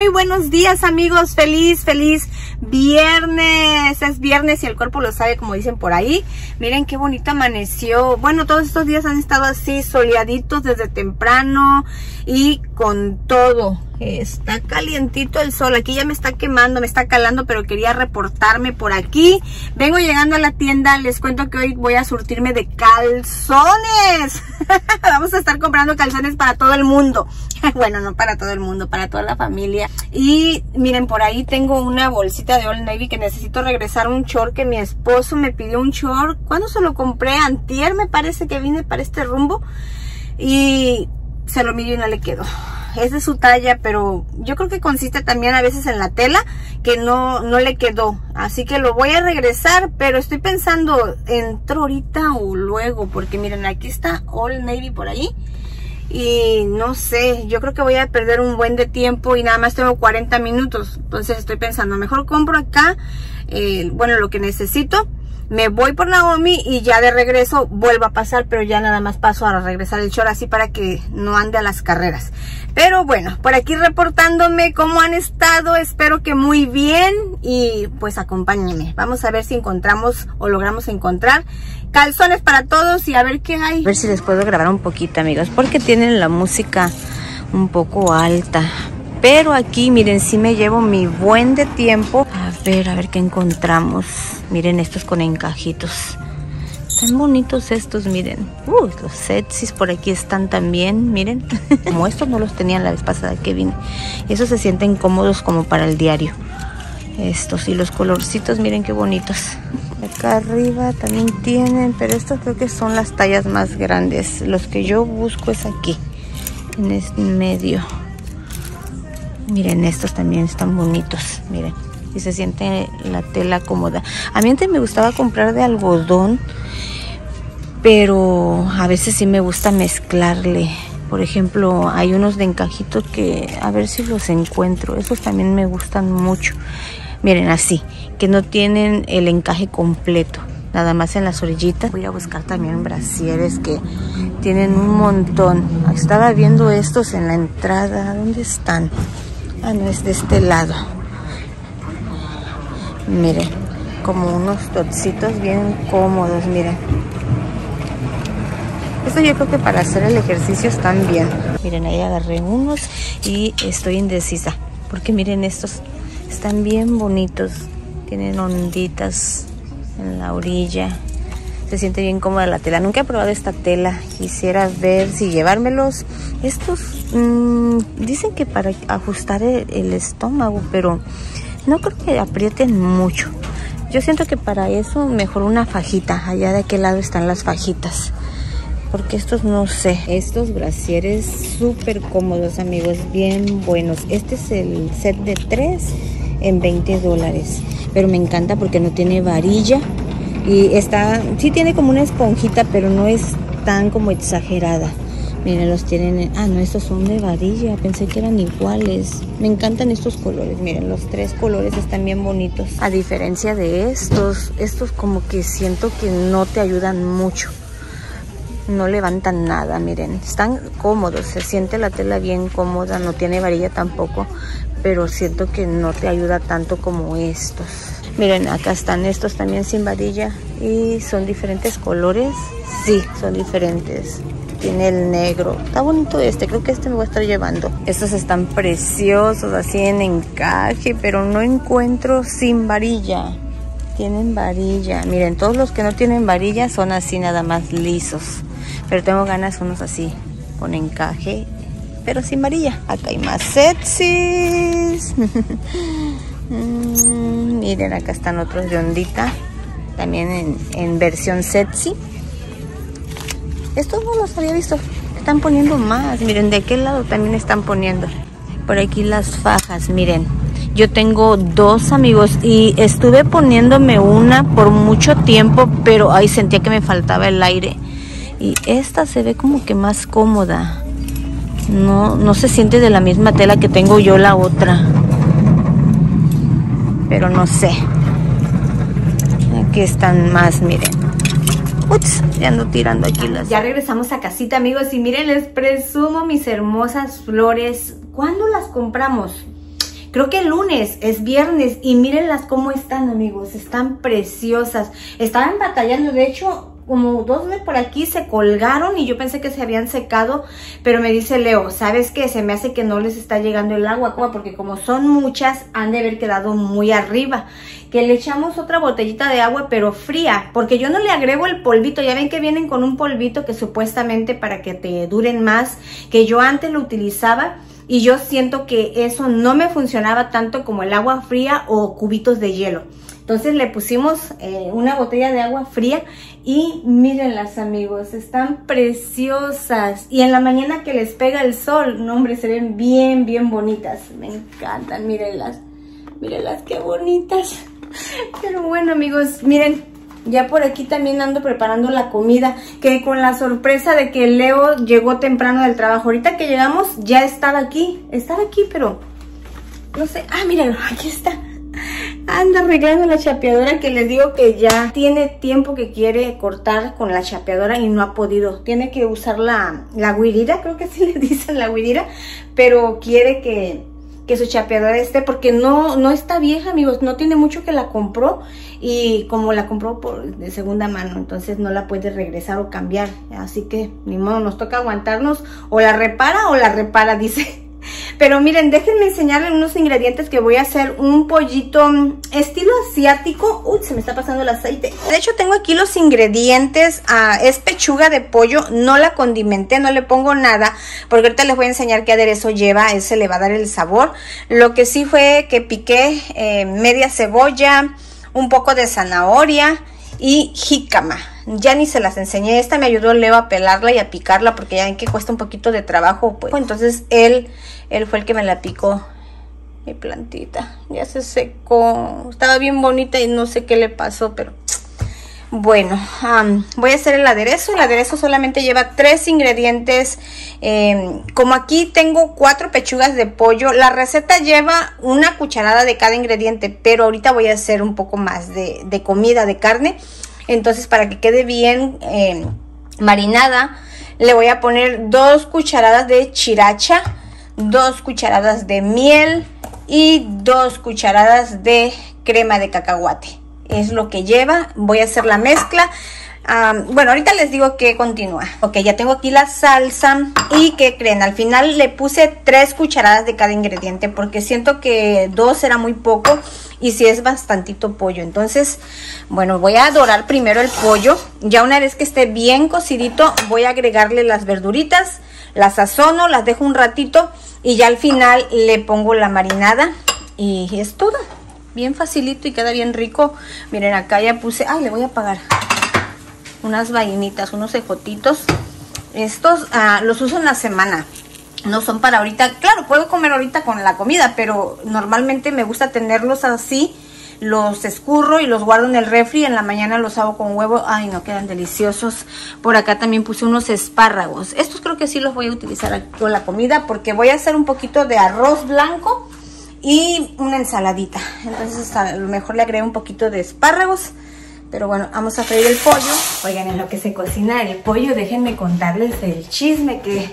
Muy buenos días amigos, feliz, feliz viernes, es viernes y el cuerpo lo sabe como dicen por ahí. Miren qué bonito amaneció, bueno todos estos días han estado así soleaditos desde temprano y con todo. Está calientito el sol, aquí ya me está quemando, me está calando, pero quería reportarme por aquí. Vengo llegando a la tienda, les cuento que hoy voy a surtirme de calzones. Vamos a estar comprando calzones para todo el mundo. bueno, no para todo el mundo, para toda la familia. Y miren, por ahí tengo una bolsita de Old Navy que necesito regresar un short que mi esposo me pidió un short. ¿Cuándo se lo compré? Antier me parece que vine para este rumbo. Y se lo midió y no le quedó es de su talla, pero yo creo que consiste también a veces en la tela que no, no le quedó. Así que lo voy a regresar, pero estoy pensando, ¿entro ahorita o luego? Porque miren, aquí está All Navy por ahí. Y no sé, yo creo que voy a perder un buen de tiempo y nada más tengo 40 minutos. Entonces estoy pensando, mejor compro acá, eh, bueno, lo que necesito me voy por Naomi y ya de regreso vuelvo a pasar, pero ya nada más paso a regresar el short así para que no ande a las carreras. Pero bueno, por aquí reportándome cómo han estado, espero que muy bien y pues acompáñenme. Vamos a ver si encontramos o logramos encontrar calzones para todos y a ver qué hay. A ver si les puedo grabar un poquito amigos, porque tienen la música un poco alta. Pero aquí, miren, sí me llevo mi buen de tiempo. A ver, a ver qué encontramos. Miren estos con encajitos. Están bonitos estos, miren. Uh, los setsis por aquí están también, miren. como estos no los tenían la vez pasada que vine. Y esos se sienten cómodos como para el diario. Estos y los colorcitos, miren qué bonitos. Acá arriba también tienen, pero estos creo que son las tallas más grandes. Los que yo busco es aquí, en este medio. Miren, estos también están bonitos, miren. Y se siente la tela cómoda. A mí antes me gustaba comprar de algodón, pero a veces sí me gusta mezclarle. Por ejemplo, hay unos de encajito que a ver si los encuentro. Esos también me gustan mucho. Miren, así, que no tienen el encaje completo nada más en las orillitas. Voy a buscar también brasieres que tienen un montón. Estaba viendo estos en la entrada. ¿Dónde están? Ah, no, es de este lado. Miren, como unos tocitos bien cómodos, miren. Esto yo creo que para hacer el ejercicio están bien. Miren, ahí agarré unos y estoy indecisa. Porque miren, estos están bien bonitos. Tienen onditas en la orilla. Se siente bien cómoda la tela. Nunca he probado esta tela. Quisiera ver si llevármelos. Estos mmm, dicen que para ajustar el, estómago, pero no creo que aprieten mucho. Yo siento que para eso mejor una fajita. Allá de aquel lado están las fajitas. Porque estos no sé. Estos brasieres súper cómodos, amigos. Bien buenos. Este es el set de 3 en 20 dólares. Pero me encanta porque no tiene varilla. Y está, sí tiene como una esponjita, pero no es tan como exagerada. Miren, los tienen... Ah, no, estos son de varilla. Pensé que eran iguales. Me encantan estos colores. Miren, los tres colores están bien bonitos. A diferencia de estos, estos como que siento que no te ayudan mucho. No levantan nada, miren. Están cómodos. Se siente la tela bien cómoda. No tiene varilla tampoco. Pero siento que no te ayuda tanto como estos. Miren, acá están estos también sin varilla. Y son diferentes colores. Sí, son diferentes tiene el negro. Está bonito este, creo que este me voy a estar llevando. Estos están preciosos, así en encaje, pero no encuentro sin varilla. Tienen varilla. Miren, todos los que no tienen varilla son así nada más lisos. Pero tengo ganas unos así, con encaje, pero sin varilla. Acá hay más setsis. mm, miren, acá están otros de ondita. También en, en versión sexy. Estos no los había visto. Están poniendo más. Miren, de aquel lado también están poniendo. Por aquí las fajas, miren. Yo tengo dos amigos y estuve poniéndome una por mucho tiempo, pero ahí sentía que me faltaba el aire. Y esta se ve como que más cómoda. No, no se siente de la misma tela que tengo yo la otra. Pero no sé. Aquí están más, miren. Ups, ya ando tirando aquí las... Ya regresamos a casita, amigos, y miren, les presumo mis hermosas flores. ¿Cuándo las compramos? creo que el lunes, es viernes y mírenlas cómo están amigos, están preciosas. Estaban batallando, de hecho como dos de por aquí se colgaron y yo pensé que se habían secado, pero me dice Leo, ¿sabes qué? Se me hace que no les está llegando el agua, porque como son muchas, han de haber quedado muy arriba. Que le echamos otra botellita de agua, pero fría, porque yo no le agrego el polvito, ya ven que vienen con un polvito que supuestamente para que te duren más, que yo antes lo utilizaba, y yo siento que eso no me funcionaba tanto como el agua fría o cubitos de hielo. Entonces le pusimos eh, una botella de agua fría y mírenlas amigos, están preciosas. Y en la mañana que les pega el sol, no hombre, se ven bien, bien bonitas. Me encantan, mírenlas. Mírenlas, qué bonitas. Pero bueno amigos, miren, ya por aquí también ando preparando la comida, que con la sorpresa de que Leo llegó temprano del trabajo. Ahorita que llegamos ya estaba aquí, estaba aquí, pero no sé. Ah, mírenlo, aquí está anda arreglando la chapeadora que les digo que ya tiene tiempo que quiere cortar con la chapeadora y no ha podido. Tiene que usar la, la guirira, creo que así le dicen la guirira, pero quiere que, que su chapeadora esté porque no, no está vieja, amigos, no tiene mucho que la compró y como la compró por, de segunda mano, entonces no la puede regresar o cambiar. Así que ni modo, nos toca aguantarnos o la repara o la repara, dice. Pero miren, déjenme enseñarles unos ingredientes que voy a hacer un pollito mm, estilo asiático. Uy, se me está pasando el aceite. De hecho, tengo aquí los ingredientes. Ah, es pechuga de pollo. No la condimenté, no le pongo nada. Porque ahorita les voy a enseñar qué aderezo lleva. Ese le va a dar el sabor. Lo que sí fue que piqué eh, media cebolla, un poco de zanahoria y jícama. Ya ni se las enseñé. Esta me ayudó Leo a pelarla y a picarla porque ya ven que cuesta un poquito de trabajo. Pues. Entonces él, él fue el que me la picó. Mi plantita. Ya se secó. Estaba bien bonita y no sé qué le pasó, pero... Bueno, voy a hacer el aderezo. El aderezo solamente lleva tres ingredientes. Em, como aquí tengo cuatro pechugas de pollo, la receta lleva una cucharada de cada ingrediente, pero ahorita voy a hacer un poco más de, de comida, de carne. Entonces para que quede bien eh, marinada, le voy a poner dos cucharadas de chiracha, dos cucharadas de miel y dos cucharadas de crema de cacahuate. Es lo que lleva. Voy a hacer la mezcla bueno, ahorita les digo que continúa. Ok, ya tengo aquí la salsa. ¿Y que creen? Al final le puse tres cucharadas de cada ingrediente porque siento que dos era muy poco y si es bastantito pollo. Entonces, bueno, voy a dorar primero el pollo. Ya una vez que esté bien cocidito, voy a agregarle las verduritas, las sazono, las dejo un ratito y ya al final le pongo la marinada y es todo. Bien facilito y queda bien rico. Miren, acá ya puse... Ay, le voy a apagar unas vainitas, unos ejotitos. Estos ah, los uso en la semana. No son para ahorita. Claro, puedo comer ahorita con la comida, pero normalmente me gusta tenerlos así. Los escurro y los guardo en el refri. En la mañana los hago con huevo. Ay, no, quedan deliciosos. Por acá también puse unos espárragos. Estos creo que sí los voy a utilizar con la comida porque voy a hacer un poquito de arroz blanco y una ensaladita. Entonces a lo mejor le agrego un poquito de espárragos pero bueno, vamos a freír el pollo. Oigan, en lo que se cocina el pollo, déjenme contarles el chisme que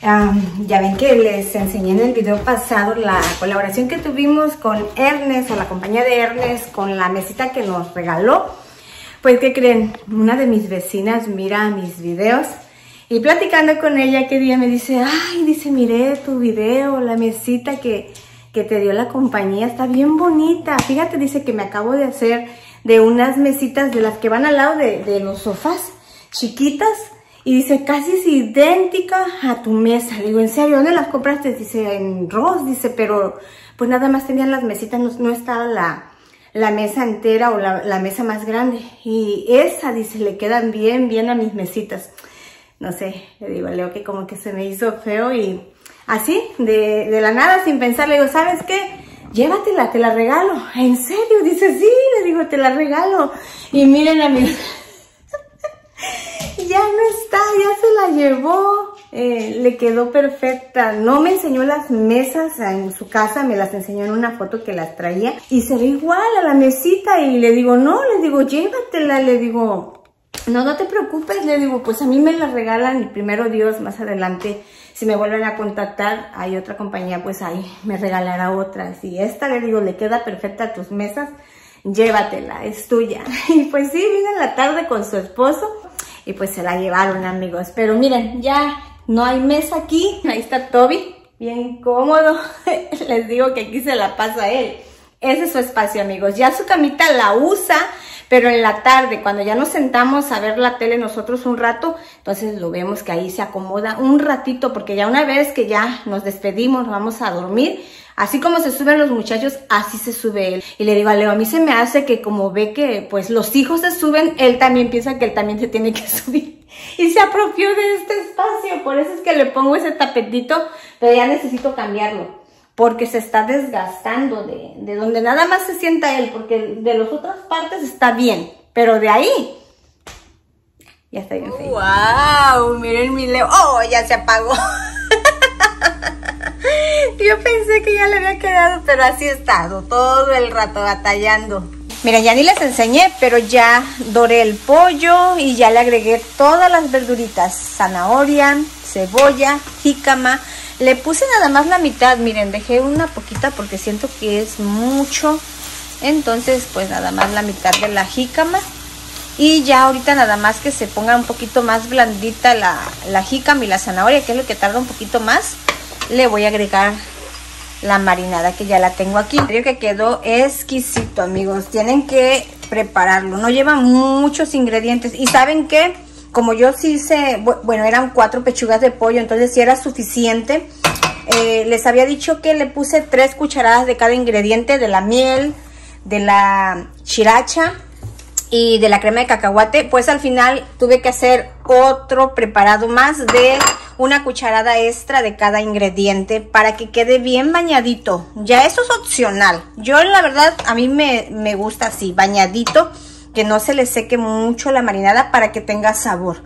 ya ven que les enseñé en el video pasado la colaboración que tuvimos con Ernest o la compañía de Ernest con la mesita que nos regaló. Pues, ¿qué creen? Una de mis vecinas mira mis videos y platicando con ella que día me dice, ay, dice, miré tu video, la mesita que, que te dio la compañía, está bien bonita. Fíjate, dice que me acabo de hacer de unas mesitas de las que van al lado de, los sofás, chiquitas, y dice, casi idéntica a tu mesa. Le digo, ¿en serio? ¿Dónde las compraste? Dice, en Ross, dice, pero pues nada más tenían las mesitas, no, estaba la, la, mesa entera o la, mesa más grande. Y esa, dice, le quedan bien, bien a mis mesitas. No sé, le digo Leo que como que se me hizo feo y así, de, de la nada, sin pensar, le digo, ¿sabes qué? Llévatela, te la regalo. ¿En serio? Dice, sí, le digo, te la regalo. Y miren amigos, ya no está, ya se la llevó. Eh, le quedó perfecta. No me enseñó las mesas en su casa, me las enseñó en una foto que las traía. Y se ve igual a la mesita y le digo, no, le digo, llévatela, le digo, no, no te preocupes, le digo, pues a mí me la regalan y primero Dios más adelante si me vuelven a contactar, hay otra compañía, pues ahí me regalará otra. Si esta, le digo, le queda perfecta a tus mesas, llévatela, es tuya. Y pues sí, vino en la tarde con su esposo y pues se la llevaron, amigos. Pero miren, ya no hay mesa aquí. Ahí está Toby, bien cómodo. Les digo que aquí se la pasa él. Ese es su espacio, amigos. Ya su camita la usa, pero en la tarde, cuando ya nos sentamos a ver la tele nosotros un rato, entonces lo vemos que ahí se acomoda un ratito, porque ya una vez que ya nos despedimos, vamos a dormir, Así como se suben los muchachos, así se sube él. Y le digo a Leo, a mí se me hace que como ve que pues los hijos se suben, él también piensa que él también se tiene que subir. Y se apropió de este espacio. Por eso es que le pongo ese tapetito, pero ya necesito cambiarlo porque se está desgastando de, de donde nada más se sienta él, porque de las otras partes está bien, pero de ahí ya está bien ¡Wow! Miren mi Leo. ¡Oh! Ya se apagó. Yo pensé que ya le había quedado, pero así he estado todo el rato batallando. Mira, ya ni les enseñé, pero ya doré el pollo y ya le agregué todas las verduritas. Zanahoria, cebolla, jícama, le puse nada más la mitad, miren, dejé una poquita porque siento que es mucho. Entonces, pues nada más la mitad de la jícama. Y ya ahorita nada más que se ponga un poquito más blandita la, la jícama y la zanahoria, que es lo que tarda un poquito más, le voy a agregar la marinada que ya la tengo aquí. Creo que quedó exquisito, amigos. Tienen que prepararlo. No lleva muchos ingredientes. ¿Y saben qué? Como yo sí hice, bueno, eran cuatro pechugas de pollo, entonces sí era suficiente. Eh, les había dicho que le puse tres cucharadas de cada ingrediente, de la miel, de la chiracha y de la crema de cacahuate. Pues al final tuve que hacer otro preparado más de una cucharada extra de cada ingrediente para que quede bien bañadito. Ya eso es opcional. Yo la verdad a mí me, me gusta así, bañadito que no se le seque mucho la marinada para que tenga sabor.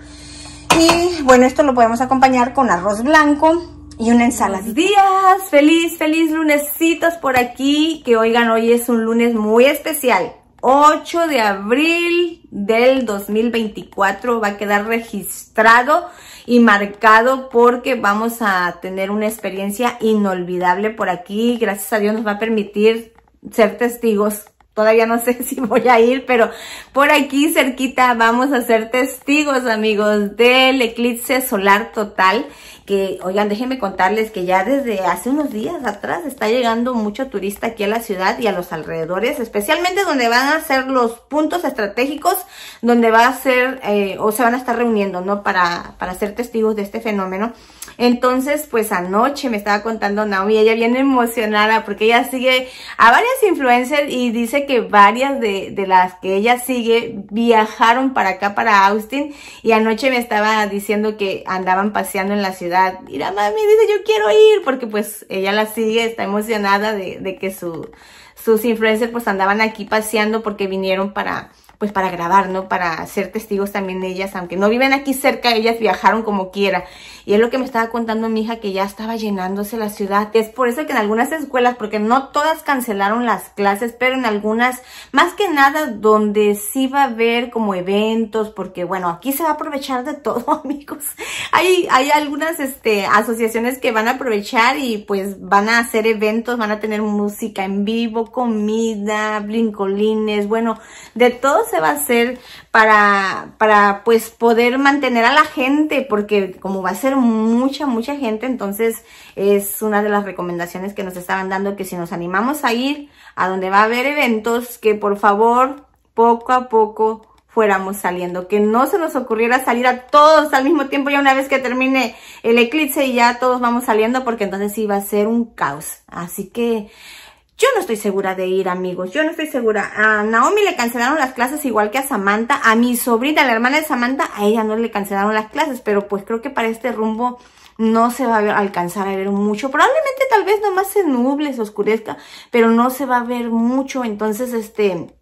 Y bueno, esto lo podemos acompañar con arroz blanco y una ensalada. días, feliz, feliz lunesitos por aquí. Que oigan, hoy es un lunes muy especial. 8 de abril del 2024 va a quedar registrado y marcado porque vamos a tener una experiencia inolvidable por aquí. Gracias a Dios nos va a permitir ser testigos Todavía no sé si voy a ir, pero por aquí cerquita vamos a ser testigos, amigos, del eclipse solar total que, oigan, déjenme contarles que ya desde hace unos días atrás está llegando mucho turista aquí a la ciudad y a los alrededores, especialmente donde van a ser los puntos estratégicos, donde va a ser, eh, o se van a estar reuniendo, ¿no? Para, para ser testigos de este fenómeno. Entonces, pues anoche me estaba contando Naomi, ella viene emocionada porque ella sigue a varias influencers y dice que varias de, de las que ella sigue viajaron para acá, para Austin, y anoche me estaba diciendo que andaban paseando en la ciudad. La mami dice, yo quiero ir, porque pues ella la sigue, está emocionada de, de que su, sus influencers pues andaban aquí paseando porque vinieron para pues para grabar, ¿no? Para ser testigos también ellas, aunque no viven aquí cerca, ellas viajaron como quiera. Y es lo que me estaba contando mi hija, que ya estaba llenándose la ciudad. Es por eso que en algunas escuelas, porque no todas cancelaron las clases, pero en algunas, más que nada, donde sí va a haber como eventos, porque bueno, aquí se va a aprovechar de todo, amigos. Hay, hay algunas este, asociaciones que van a aprovechar y pues van a hacer eventos, van a tener música en vivo, comida, brincolines, bueno, de todos se va a hacer para, para pues poder mantener a la gente? Porque como va a ser mucha, mucha gente, entonces es una de las recomendaciones que nos estaban dando que si nos animamos a ir a donde va a haber eventos, que por favor poco a poco fuéramos saliendo, que no se nos ocurriera salir a todos al mismo tiempo ya una vez que termine el eclipse y ya todos vamos saliendo porque entonces sí va a ser un caos. Así que yo no estoy segura de ir, amigos. Yo no estoy segura. A Naomi le cancelaron las clases igual que a Samantha. A mi sobrina, la hermana de Samantha, a ella no le cancelaron las clases. Pero pues creo que para este rumbo no se va a alcanzar a ver mucho. Probablemente tal vez nomás se nuble, se oscurezca, pero no se va a ver mucho. Entonces, este,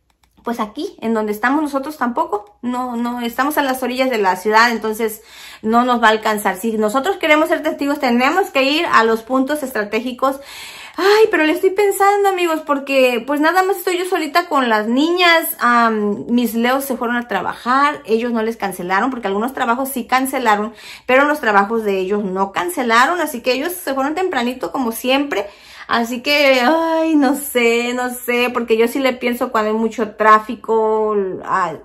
pues aquí, en donde estamos nosotros tampoco. No, no, estamos a las orillas de la ciudad, entonces no nos va a alcanzar. Si nosotros queremos ser testigos, tenemos que ir a los puntos estratégicos Ay, pero le estoy pensando, amigos, porque pues nada más estoy yo solita con las niñas. mis leos se fueron a trabajar, ellos no les cancelaron, porque algunos trabajos sí cancelaron, pero los trabajos de ellos no cancelaron, así que ellos se fueron tempranito como siempre. Así que, ay, no sé, no sé, porque yo sí le pienso cuando hay mucho tráfico,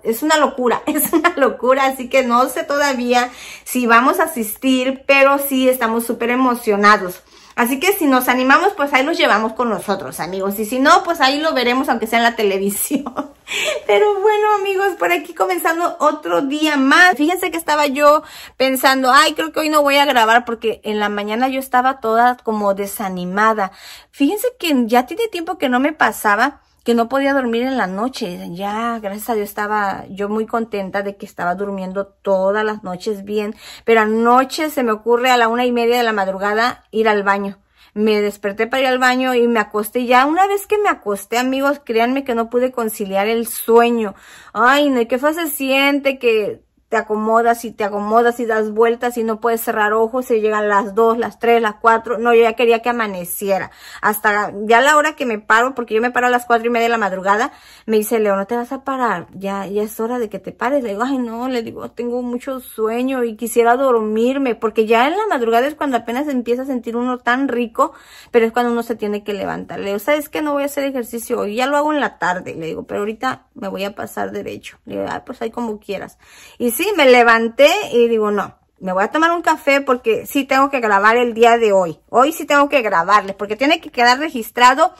es una locura, es una locura, así que no sé todavía si vamos a asistir, pero sí estamos súper emocionados. Así que si nos animamos, pues ahí los llevamos con nosotros, amigos. Y si no, pues ahí lo veremos, aunque sea en la televisión. Pero bueno, amigos, por aquí comenzando otro día más. Fíjense que estaba yo pensando, ay, creo que hoy no voy a grabar porque en la mañana yo estaba toda como desanimada. Fíjense que ya tiene tiempo que no me pasaba que no podía dormir en la noche. Ya, gracias a Dios, estaba yo muy contenta de que estaba durmiendo todas las noches bien. Pero anoche se me ocurre a la una y media de la madrugada ir al baño. Me desperté para ir al baño y me acosté. Ya una vez que me acosté, amigos, créanme que no pude conciliar el sueño. Ay, no, qué fácil se siente que te acomodas y te acomodas y das vueltas y no puedes cerrar ojos, se llegan las dos, las tres, las cuatro, no, yo ya quería que amaneciera, hasta ya la hora que me paro, porque yo me paro a las cuatro y media de la madrugada, me dice, Leo, no te vas a parar, ya, ya es hora de que te pares, le digo, ay no, le digo, tengo mucho sueño y quisiera dormirme, porque ya en la madrugada es cuando apenas empieza a sentir uno tan rico, pero es cuando uno se tiene que levantar, le digo, ¿sabes qué? No voy a hacer ejercicio hoy, ya lo hago en la tarde, le digo, pero ahorita me voy a pasar derecho, le digo, ah, pues ahí como quieras, y sí, me levanté y digo, no, me voy a tomar un café porque sí tengo que grabar el día de hoy. Hoy sí tengo que grabarles porque tiene que quedar registrado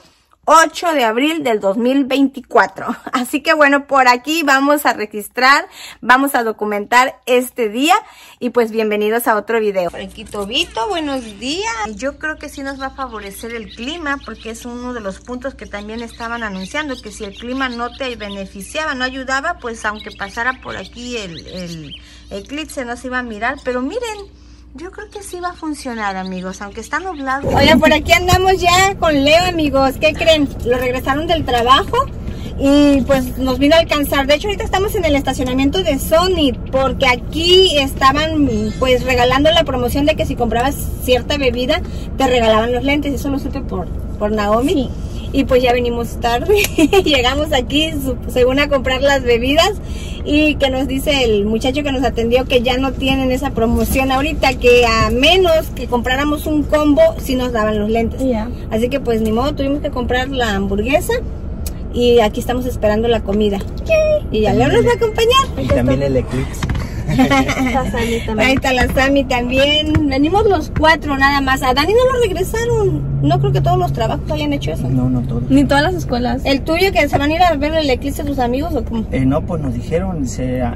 8 de abril del 2024. Así que bueno, por aquí vamos a registrar, vamos a documentar este día y pues bienvenidos a otro video. Franquito Vito, buenos días. Yo creo que sí nos va a favorecer el clima porque es uno de los puntos que también estaban anunciando que si el clima no te beneficiaba, no ayudaba, pues aunque pasara por aquí el, el eclipse no se iba a mirar, pero miren, yo creo que sí va a funcionar, amigos, aunque está nublado. Oye, por aquí andamos ya con Leo, amigos. ¿Qué creen? Lo regresaron del trabajo y pues nos vino a alcanzar. De hecho, ahorita estamos en el estacionamiento de Sony porque aquí estaban pues regalando la promoción de que si comprabas cierta bebida te regalaban los lentes. Eso lo supe por, por Naomi. Y pues ya venimos tarde. Llegamos aquí según a comprar las bebidas y que nos dice el muchacho que nos atendió que ya no tienen esa promoción ahorita, que a menos que compráramos un combo, sí nos daban los lentes. Así que pues ni modo, tuvimos que comprar la hamburguesa y aquí estamos esperando la comida. Y ya Leo nos va a acompañar. Y también el eclipse. Ahí está la Sami también. Venimos los cuatro nada más. A Dani no lo regresaron. No creo que todos los trabajos hayan hecho eso. No, no todos. Ni todas las escuelas. ¿El tuyo que se van a ir a ver el eclipse tus amigos o cómo? Eh, no, pues nos dijeron,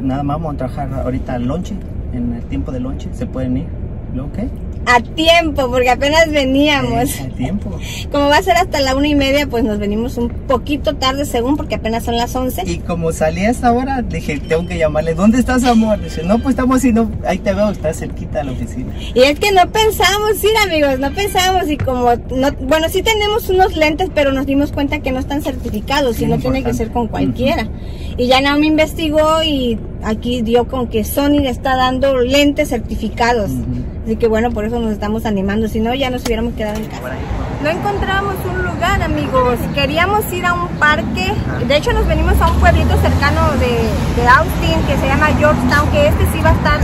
nada más vamos a trabajar ahorita al lonche, en el tiempo de lonche, se pueden ir. ¿Lo qué? A tiempo, porque apenas veníamos. a tiempo. Como va a ser hasta la una y media, pues nos venimos un poquito tarde según, porque apenas son las once. Y como salí a esta hora, dije, tengo que llamarle, ¿dónde estás, amor? Dice, no, pues estamos no, ahí te veo, está cerquita de la oficina. Y es que no pensamos ir, amigos, no pensamos, y como, no, bueno, sí tenemos unos lentes, pero nos dimos cuenta que no están certificados, y no tiene que ser con cualquiera. Y ya me investigó y aquí dio con que Sony le está dando lentes certificados. Así que bueno, por eso nos estamos animando, si no ya nos hubiéramos quedado en casa. No encontramos un lugar, amigos. Queríamos ir a un parque. De hecho, nos venimos a un pueblito cercano de, de Austin que se llama Georgetown, que este sí va a estar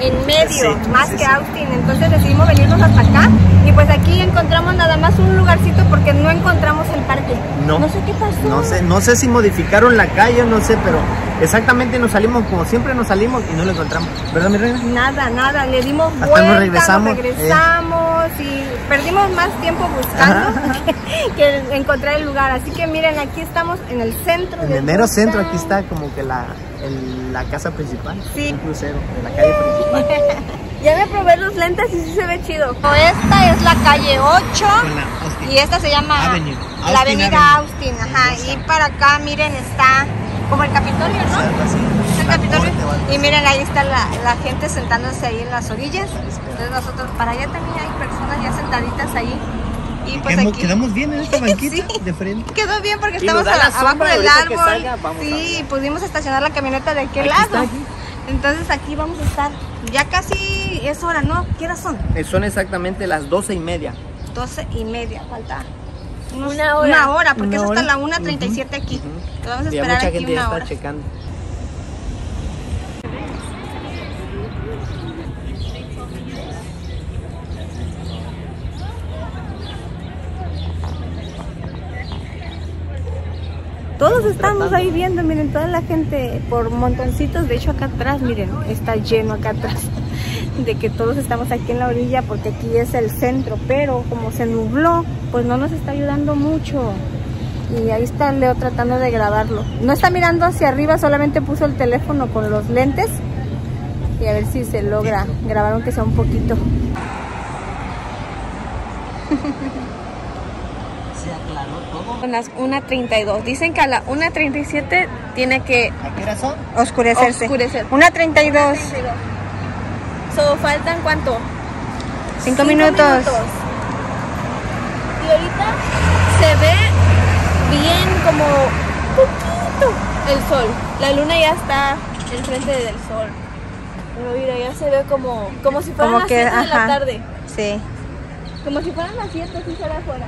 en medio, más que Austin. Entonces decidimos venirnos hasta acá y pues aquí encontramos nada más un lugarcito porque no encontramos el parque. No. No sé qué pasó. No sé, no sé si modificaron la calle, no sé, pero exactamente nos salimos como siempre nos salimos y no lo encontramos. ¿Verdad, mi reina? Nada, nada, le dimos Hasta vuelta, nos regresamos. regresamos y perdimos más tiempo buscando que, encontrar el lugar. Así que miren, aquí estamos en el centro. En el mero centro, aquí está como que la, la casa principal. Sí. Un crucero, en la calle principal. ya me probé los lentes y sí se ve chido. Esta es la calle 8 y esta se llama la avenida Austin. Ajá. Y para acá, miren, está como el Capitolio, ¿no? El Capitolio. Y miren, ahí está la, la, gente sentándose ahí en las orillas. Entonces nosotros, para allá también hay personas ya sentaditas ahí. Y pues aquí... Quedamos bien en esta banquita de frente. Quedó bien porque estamos abajo del árbol. sí, pudimos estacionar la camioneta de aquel lado. Entonces aquí vamos a estar. Ya casi es hora, ¿no? ¿Qué hora son? Eh, son exactamente las doce y media. Doce y media, falta Una hora. Una hora, porque Una es hasta la 1.37 aquí. Vamos a Ya esperar mucha aquí gente ya una está hora. checando. Todos estamos ahí viendo, miren, toda la gente por montoncitos. De hecho, acá atrás, miren, está lleno acá atrás. De que todos estamos aquí en la orilla porque aquí es el centro. Pero como se nubló, pues no nos está ayudando mucho. Y ahí está Leo tratando de grabarlo. No está mirando hacia arriba, solamente puso el teléfono con los lentes. Y a ver si se logra grabar aunque sea un poquito. Todo. Las 1.32. Dicen que a la 1.37 tiene que ¿A qué hora son? Oscurecerse. Oscurecer. Una 32. So, faltan cuánto? Cinco minutos. Y ahorita se ve bien como poquito el sol. La luna ya está enfrente del sol. Pero mira, ya se ve como, como si fueran Como las que, 7 de la tarde. Sí. Como si fueran las 7 si sale afuera.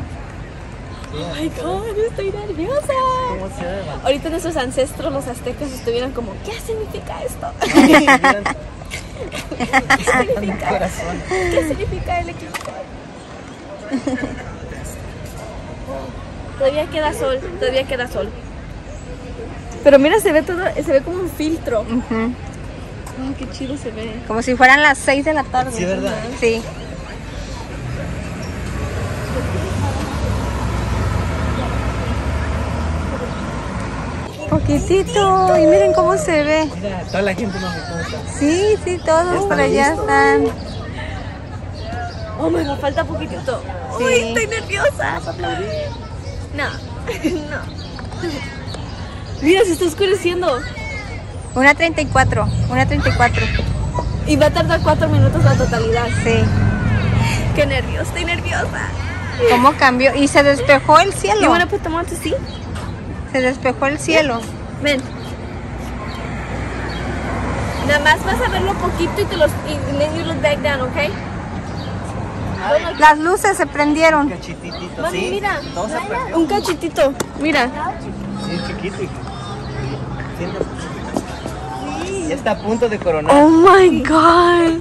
Oh my god, estoy nerviosa. ¿Cómo se ve? va? Ahorita nuestros ancestros, los aztecas, estuvieran como, ¿qué significa esto? ¿Qué significa? ¿Qué significa el eclipse? todavía queda sol, todavía queda sol. Pero mira, se ve todo, se ve como un filtro. Oh, qué chido se ve. Como si fueran las 6 de la tarde. Sí, ¿verdad? Sí. Poquitito. Y miren cómo se ve. Mira, toda la gente no me gusta. Sí, sí, todos están por allá están. Oh my god, falta poquitito. Sí. Uy, estoy nerviosa. No, no. Mira, se está oscureciendo. Una 34. Una 34. Y va a tardar cuatro minutos la totalidad. Sí. Qué nerviosa, estoy nerviosa. ¿Cómo cambió? Y se despejó el You cielo. wanna put them on to see? Se despejó el cielo. Ven. Nada más vas a verlo poquito y te los y then you look back down, ¿ok? Las luces se prendieron. Cachititito, Mami, sí. mira. Todo se aprendió. Un cachitito. Mira. Sí, chiquito. hija. Siéntate. Ya está a punto de coronar. Oh my god.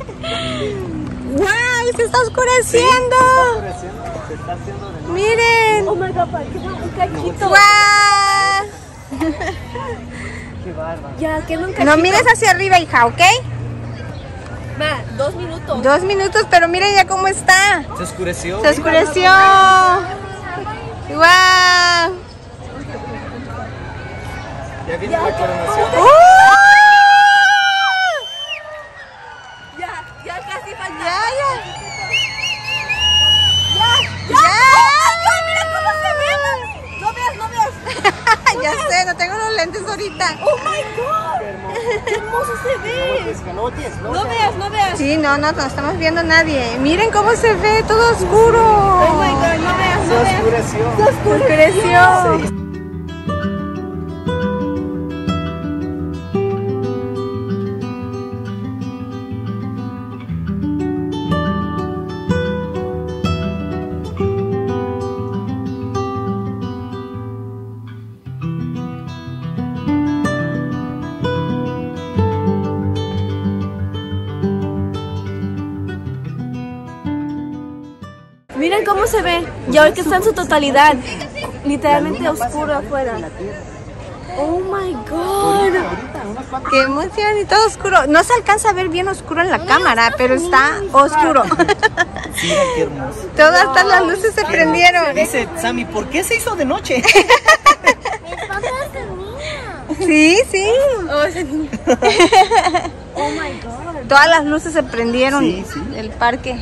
¡Wow! Se está oscureciendo. Se está haciendo de Miren. Oh my god, un cachito. ¡Wow! Qué bárbaro. Ya, queda un cachito. No mires hacia arriba, hija, ¿ok? Va, dos minutos. Dos minutos, pero miren ya cómo está. Se oscureció. Se oscureció. ¡Wow! Ya viene la coronación. No, no, no estamos viendo a nadie. Miren cómo se ve, todo oscuro. Oh my god, no veas, Se no veas. oscureció. Se oscureció. Miren cómo se ve. Y ahora que está en su totalidad. Literalmente oscuro afuera. Oh my god. Qué emoción y todo oscuro. No se alcanza a ver bien oscuro en la cámara, pero está oscuro. Mira qué hermoso. Todas hasta las luces se prendieron. Dice Sammy, ¿por qué se hizo de noche? Sí, sí. Oh. Oh my god. Todas las luces se prendieron Sí, sí. del parque.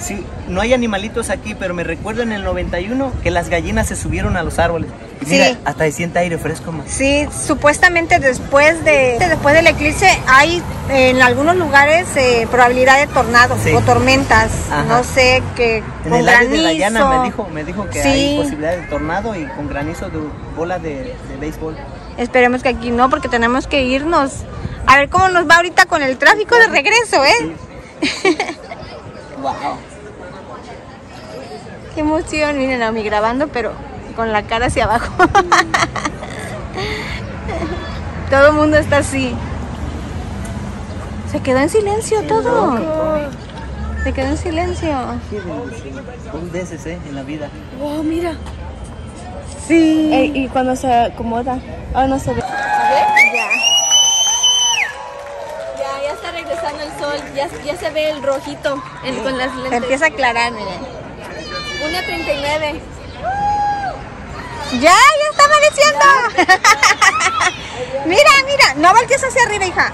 Sí, no hay animalitos aquí, pero me recuerdo en el 91 que las gallinas se subieron a los árboles. Y mira, Sí. hasta se siente aire fresco más. Sí, supuestamente después de después del eclipse hay en algunos lugares eh, probabilidad de tornados Sí. o tormentas. Ajá. No sé que En con el área de. Dayana me dijo, me dijo que Sí. hay posibilidad de tornado y con granizo de bola de, de béisbol. Esperemos que aquí no, porque tenemos que irnos. A ver cómo nos va ahorita con el tráfico de regreso, ¿eh? Wow. Qué emoción, miren a mí grabando, pero con la cara hacia abajo. todo el mundo está así. Se quedó en silencio todo. Se quedó en silencio. Un veces, ¿eh? En la vida. Oh, mira. Sí. Ey, y cuando se acomoda. Ah, no se ve. Ya. Ya, ya está regresando el sol. Ya, ya se ve el rojito con las Se lentes. empieza a aclarar, miren. 1.39. Ya, ya está amaneciendo. mira, mira, no voltees hacia arriba, hija.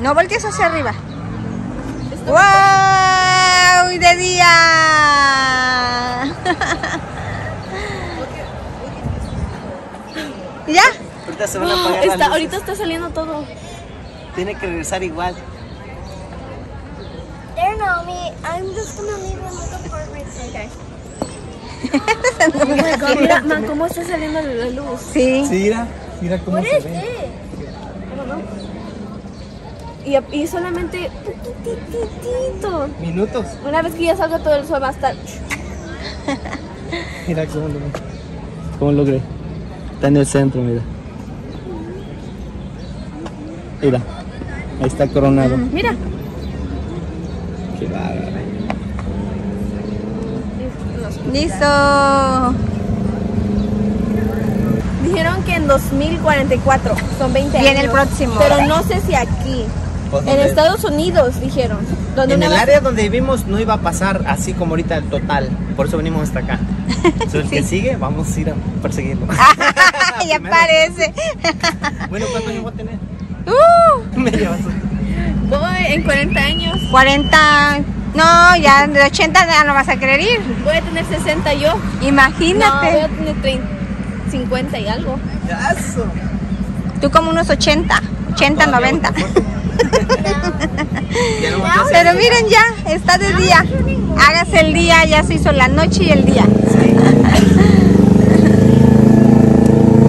No voltees hacia arriba. ¡Wow! ¡Y de día! ¿Ya? Ahorita se van a apagar Está, ahorita está saliendo todo. Tiene que regresar igual. There, Naomi. I'm just gonna leave him Mira, ma, cómo está saliendo la luz. Sí. Sí, mira. Mira cómo se ve. Y, y solamente poquitito. Minutos. Una vez que ya salga todo el sol va a estar. Mira cómo lo ¿Cómo logré? Está en el centro, mira. Mira. Ahí está coronado. Mira. Qué bárbaro. Listo. Dijeron que en 2044 son 20 Viene años. el próximo. Pero no sé si aquí. Pues, En. Estados Unidos dijeron. Donde En el área donde vivimos no iba a pasar así como ahorita el total. Por eso venimos hasta acá. So, el que sigue, vamos a ir a perseguirlo. ya parece. bueno, ¿cuántos años voy a tener? Uh, Me llevas. Voy en 40 años. 40. No, ya de 80 ya no vas a querer ir. Voy a tener 60 yo. No, voy Imagínate. a tener 30, 50 y algo. ¡Yazo! Tú como unos 80, 80, 90. Ya no vamos a hacer Pero miren ya, está de día. Hágase el día, ya se hizo la noche y el día.